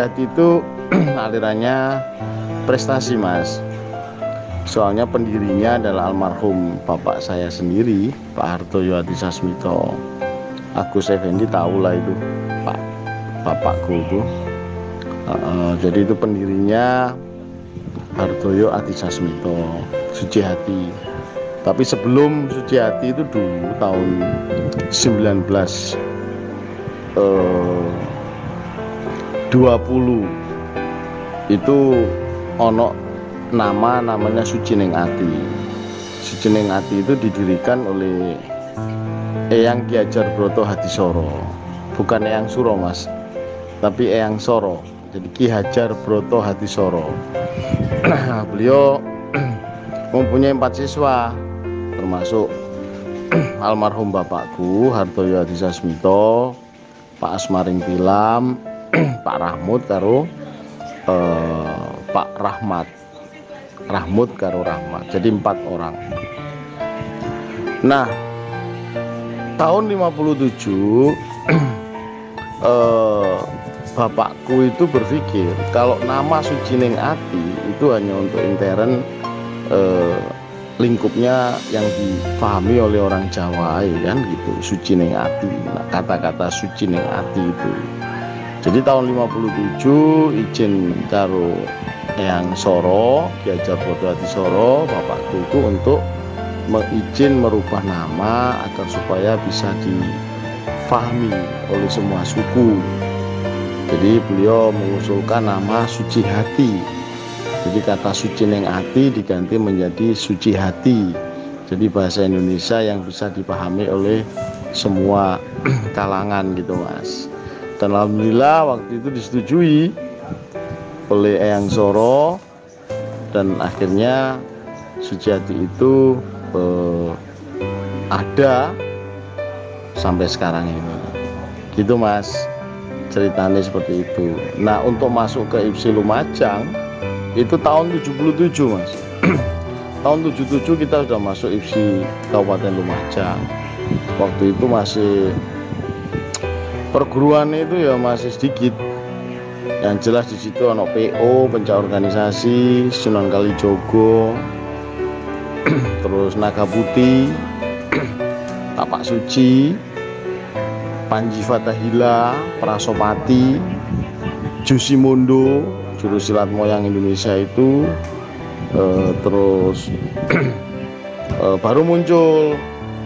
Sujati itu alirannya prestasi mas. Soalnya pendirinya adalah almarhum bapak saya sendiri Pak Hartoyo Adi Sasmito. Agus Effendi tahu lah itu Pak bapakku itu. Uh, jadi itu pendirinya Hartoyo Adi Sasmito Suci Hati. Tapi sebelum Suci Hati itu dulu tahun 19 uh, 20 itu ono nama namanya Suci Neng Ati. Suci Neng Ati itu didirikan oleh Eyang Ki Hajar Broto Hadisoro. Bukan Eyang Suro mas. Tapi Eyang Soro. Jadi Ki Hajar Broto Hadisoro. Beliau mempunyai empat siswa termasuk almarhum bapakku Hartoyo Hadisasmito Pak Asmaring Tilam Pak Rahmut karo eh, Pak Rahmat. Rahmut karo Rahmat. Jadi empat orang. Nah tahun 57 eh, bapakku itu berpikir kalau nama Sucining Ati itu hanya untuk intern eh, lingkupnya yang dipahami oleh orang Jawa ya kan gitu. Suci neng ati. Nah, kata-kata suci neng ati itu jadi tahun 57 izin karo yang Soro diajar bodoh hati Soro bapakku itu untuk mengizin merubah nama agar supaya bisa difahami oleh semua suku. Jadi beliau mengusulkan nama suci hati. Jadi kata suci neng hati diganti menjadi suci hati. Jadi bahasa Indonesia yang bisa dipahami oleh semua kalangan gitu mas dan Alhamdulillah waktu itu disetujui oleh Eyang Soro dan akhirnya suci hati itu eh, ada sampai sekarang ini. Gitu mas. Ceritanya seperti itu. Nah untuk masuk ke Ipsi Lumajang itu tahun 77 mas. Tahun 77 kita sudah masuk IPSI Kabupaten Lumajang. Waktu itu masih perguruan itu ya masih sedikit. Yang jelas di situ anak PO pencak organisasi Sunan Kalijogo terus Naga Putih Tapak Suci Panji Fatahila Prasopati Jusimondo juru silat moyang Indonesia itu uh, terus uh, baru muncul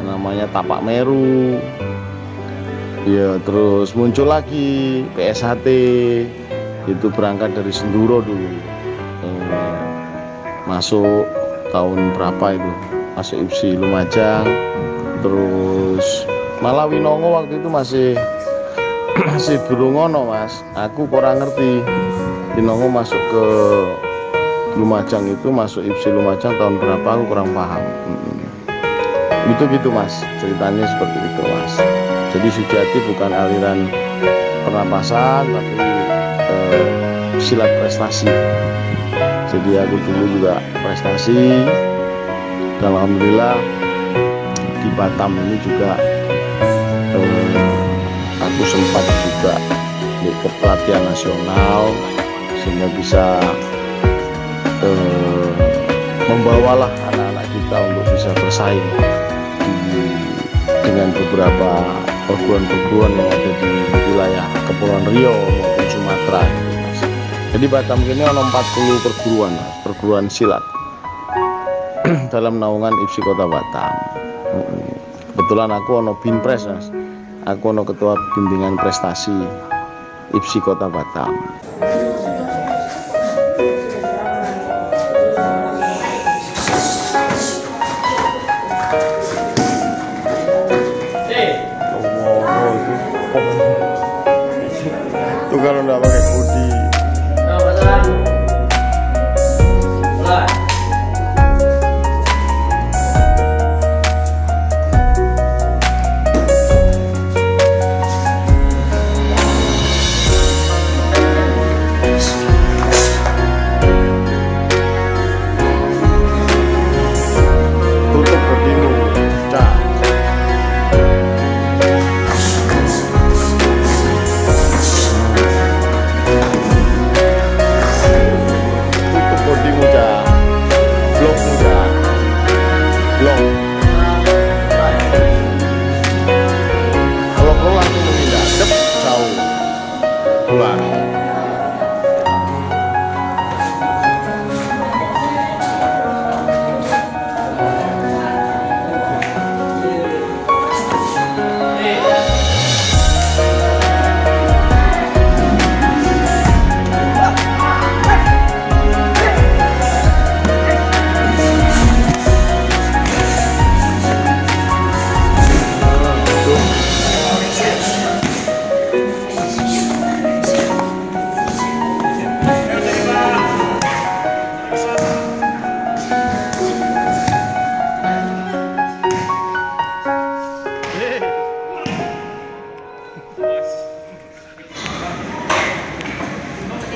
namanya tapak meru ya terus muncul lagi PSHT itu berangkat dari Senduro dulu. Uh, masuk tahun berapa itu? Masuk IPSI Lumajang. Terus malah Winongo waktu itu masih masih berungono mas. Aku kurang ngerti. Dinongo masuk ke Lumajang itu masuk IPSI Lumajang tahun berapa? Aku kurang paham. Hmm. Itu gitu mas. Ceritanya seperti itu mas. Jadi Sujati bukan aliran pernapasan tapi eh, silat prestasi. Jadi aku dulu juga prestasi. Dan Alhamdulillah di Batam ini juga eh, aku sempat juga ikut pelatihan nasional sehingga bisa eh, membawalah anak-anak kita untuk bisa bersaing. di, dengan beberapa perguruan-perguruan yang ada di wilayah Kepulauan Rio maupun Sumatera jadi Batam ini ada 40 perguruan perguruan silat. Dalam naungan IPSI Kota Batam. Kebetulan aku ono binpres aku ono ketua bimbingan prestasi IPSI Kota Batam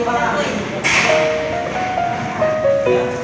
欢迎。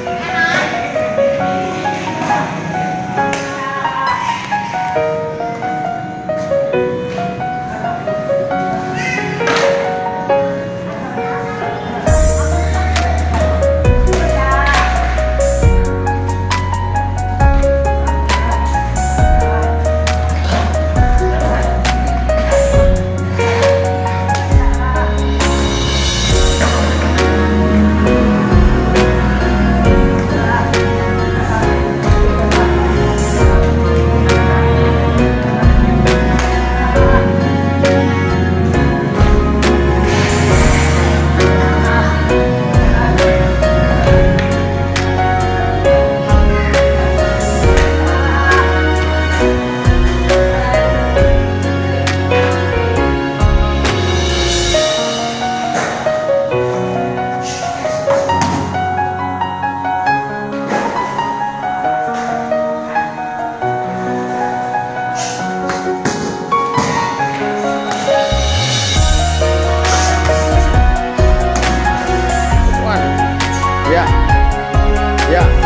Yeah.